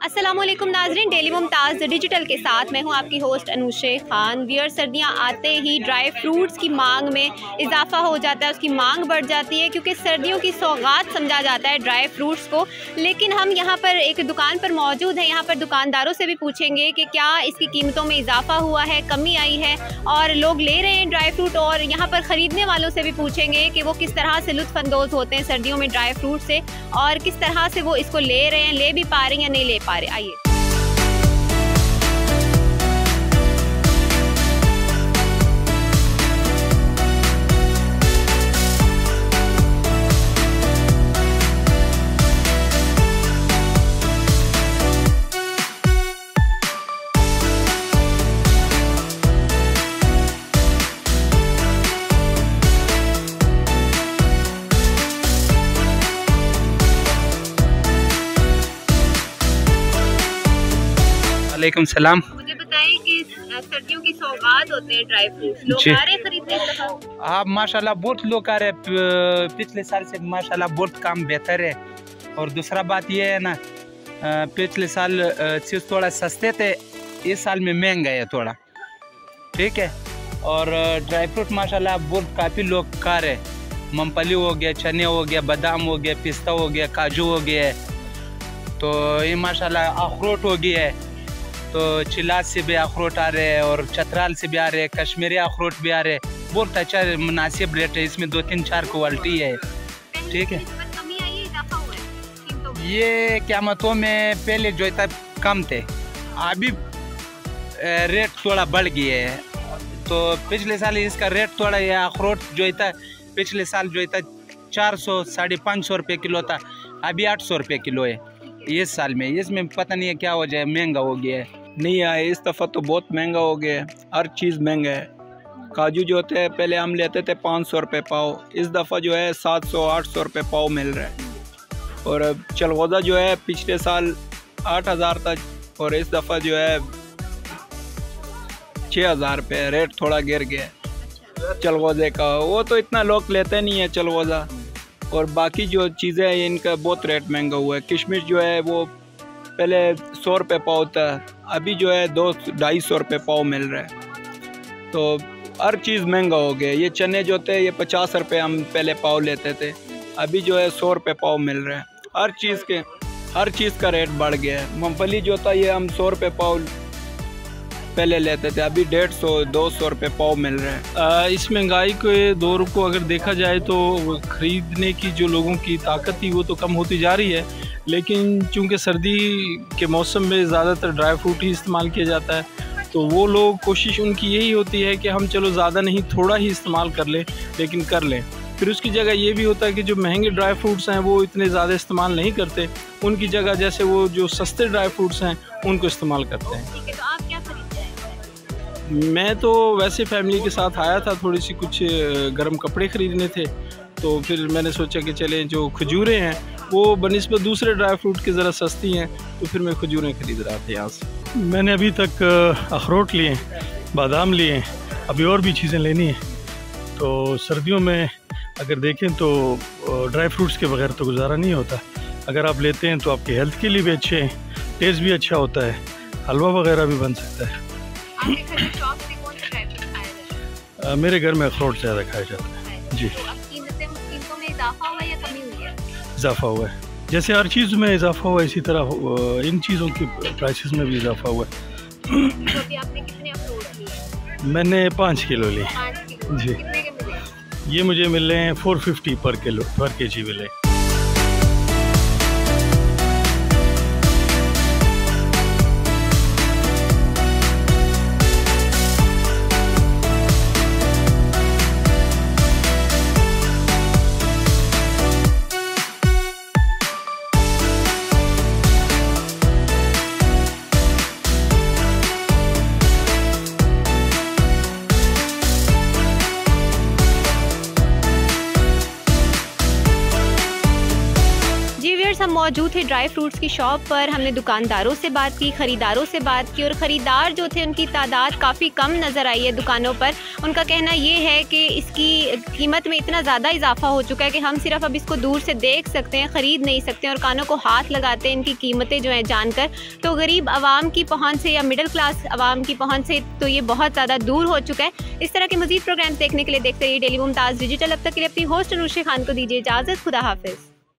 असलम नाजरीन, daily Mumtaz digital के साथ मैं हूँ आपकी होस्ट अनुशे खान। वियर सर्दियाँ आते ही ड्राई फ्रूट्स की मांग में इजाफा हो जाता है, उसकी मांग बढ़ जाती है क्योंकि सर्दियों की सौगात समझा जाता है ड्राई फ्रूट्स को। लेकिन हम यहाँ पर एक दुकान पर मौजूद हैं, यहाँ पर दुकानदारों से भी पूछेंगे कि क्या इसकी कीमतों में इजाफा हुआ है, कमी आई है और लोग ले रहे हैं ड्राई फ्रूट और यहाँ पर ख़रीदने वालों से भी पूछेंगे कि वो किस तरह से लुत्फ़अंदोज़ होते हैं सर्दियों में ड्राई फ्रूट से और किस तरह से वो इसको ले रहे हैं, ले भी पा रहे हैं या नहीं ले पा रहे आइए। वालेकुम सलाम। मुझे बताएँ कि सर्दियों की सौगात होते हैं ड्राई फ्रूट्स। लोग। आ रहे हैं खरीदने? आप माशाल्लाह बहुत लोग आ रहे पिछले साल से माशाल्लाह बहुत काम बेहतर है। और दूसरा बात ये है ना पिछले साल चीज़ थोड़ा सस्ते थे इस साल में महँगा है थोड़ा। ठीक है? और ड्राई फ्रूट माशाल्लाह बहुत काफ़ी लोग खा रहे हैं। मूंगफली हो गया चने हो गया बादाम हो गया पिस्ता हो गया काजू हो गया तो ये माशाल्लाह अखरोट हो गया है। तो चिलाज से भी अखरोट आ रहे हैं और चतराल से भी आ रहे हैं, कश्मीरी अखरोट भी आ रहे हैं। बहुत अच्छा मुनासिब रेट है, इसमें दो तीन चार क्वालिटी है। ठीक है। ये क़्यामतों में पहले जो था, कम थे। अभी रेट थोड़ा बढ़ गया है। तो पिछले साल इसका रेट थोड़ा, ये अखरोट जो था, पिछले साल जो था, चार सौ, साढ़े पाँच सौ रुपये किलो था। अभी आठ सौ रुपये किलो है। इस साल में, इसमें पता नहीं है क्या हो जाए, महँगा हो गया है। नहीं आए, इस दफ़ा तो बहुत महँगा हो गया है, हर चीज़ महँगा है। काजू जो होते हैं, पहले हम लेते थे पाँच सौ रुपये पाव, इस दफ़ा जो है सात सौ, आठ सौ रुपये पाव मिल रहा है। और चलगोज़ा जो है, पिछले साल आठ हज़ार था, और इस दफ़ा जो है छः हज़ार रुपये रेट थोड़ा गिर गया चलगोज़े का, वो तो इतना लोग लेते नहीं है चलगोज़ा और बाकी जो चीज़ें हैं, इनका बहुत रेट महँगा हुआ है। किशमिश जो है, वो पहले सौ रुपये पाव था अभी जो है दो ढाई सौ रुपये पाव मिल रहा है। तो हर चीज़ महँगा हो गया, ये चने जो थे, ये पचास रुपये हम पहले पाव लेते थे, अभी जो है सौ रुपये पाव मिल रहा है। हर चीज़ के, हर चीज़ का रेट बढ़ गया है। मूँगफली जो था, ये हम सौ रुपये पाव पहले लेते थे, अभी डेढ़ सौ, दो सौ रुपये पाव मिल रहे हैं। इस महँगाई के दौर को अगर देखा जाए तो ख़रीदने की जो लोगों की ताकत थी, वो तो कम होती जा रही है। लेकिन चूँकि सर्दी के मौसम में ज़्यादातर ड्राई फ्रूट ही इस्तेमाल किया जाता है तो वो लोग कोशिश उनकी यही होती है कि हम चलो ज़्यादा नहीं थोड़ा ही इस्तेमाल कर लें लेकिन कर लें। फिर उसकी जगह ये भी होता है कि जो महँगे ड्राई फ्रूट्स हैं वो इतने ज़्यादा इस्तेमाल नहीं करते। उनकी जगह जैसे वो जो सस्ते ड्राई फ्रूट्स हैं उनको इस्तेमाल करते हैं। तो मैं तो वैसे फैमिली के साथ आया था थोड़ी सी कुछ गर्म कपड़े ख़रीदने थे तो फिर मैंने सोचा कि चलें जो खजूरें हैं वो बनस्बत दूसरे ड्राई फ्रूट की ज़रा सस्ती हैं तो फिर मैं खजूरें ख़रीद रहा था यहाँ से। मैंने अभी तक अखरोट लिए बादाम लिए अभी और भी चीज़ें लेनी हैं। तो सर्दियों में अगर देखें तो ड्राई फ्रूट्स के बगैर तो गुजारा नहीं होता। अगर आप लेते हैं तो आपकी हेल्थ के लिए भी अच्छे हैं टेस्ट भी अच्छा होता है हलवा वगैरह भी बन सकता है। मेरे घर में अखरोट ज़्यादा खाया जाता है। जी। तो इजाफा हुआ है। जैसे हर चीज़ में इजाफा हुआ है, इसी तरह इन चीज़ों की प्राइसेस में भी इजाफा हुआ। है? तो मैंने पाँच किलो ली जी। ये मुझे मिले हैं फोर फिफ्टी पर किलो पर के जी मिले। मौजूद थे ड्राई फ्रूट्स की शॉप पर। हमने दुकानदारों से बात की, ख़रीदारों से बात की और ख़रीदार जो थे, उनकी तादाद काफ़ी कम नज़र आई है दुकानों पर। उनका कहना ये है कि इसकी कीमत में इतना ज़्यादा इजाफा हो चुका है कि हम सिर्फ़ अब इसको दूर से देख सकते हैं, ख़रीद नहीं सकते और कानों को हाथ लगाते हैं इनकी कीमतें जो हैं जानकर। तो गरीब आवाम की पहुँच से या मिडिल क्लास आवाम की पहुँच से तो ये बहुत ज़्यादा दूर हो चुका है। इस तरह के मजीद प्रोग्राम देखने के लिए देखते रहिए डेली मुमताज़ डिजिटल। अब तक के लिए अपनी होस्ट अनुशी खान को दीजिए इजाज़त। खुदा हाफिज़।